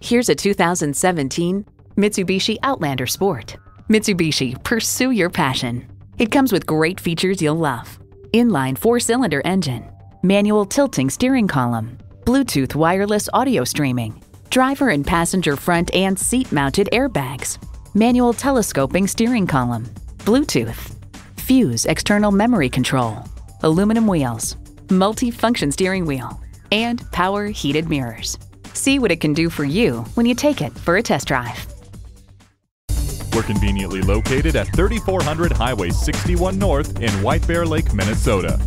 Here's a 2017 Mitsubishi Outlander Sport. Mitsubishi, pursue your passion. It comes with great features you'll love. Inline four-cylinder engine, manual tilting steering column, Bluetooth wireless audio streaming, driver and passenger front and seat mounted airbags, manual telescoping steering column, Bluetooth, Fuse external memory control, aluminum wheels, multi-function steering wheel, and power heated mirrors. See what it can do for you when you take it for a test drive. We're conveniently located at 3400 Highway 61 North in White Bear Lake, Minnesota.